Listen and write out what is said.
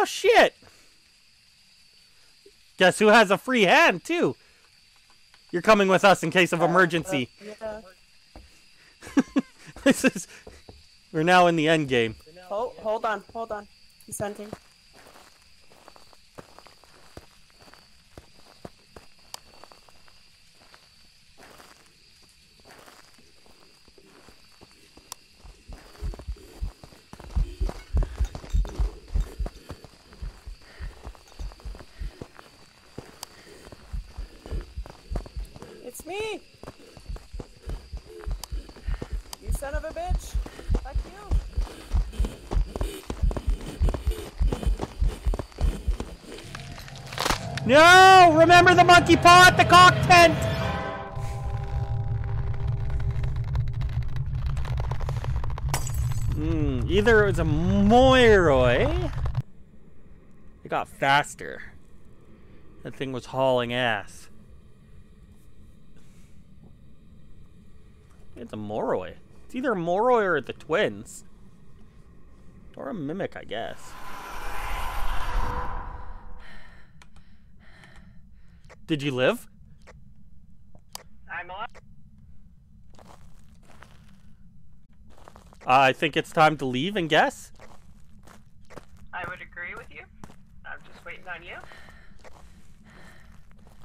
Oh, shit! Guess who has a free hand, too? You're coming with us in case of emergency. Uh, uh, yeah. this is... We're now in the end game. Hold, hold on, hold on. He's hunting. It's me! You son of a bitch! Fuck you! No! Remember the monkey paw at the cock tent! Hmm, either it was a Moroi. It got faster. That thing was hauling ass. It's a Moroi. It's either Moroi or the twins. Or a mimic, I guess. Did you live? I'm on. Uh, I think it's time to leave and guess. I would agree with you. I'm just waiting on you.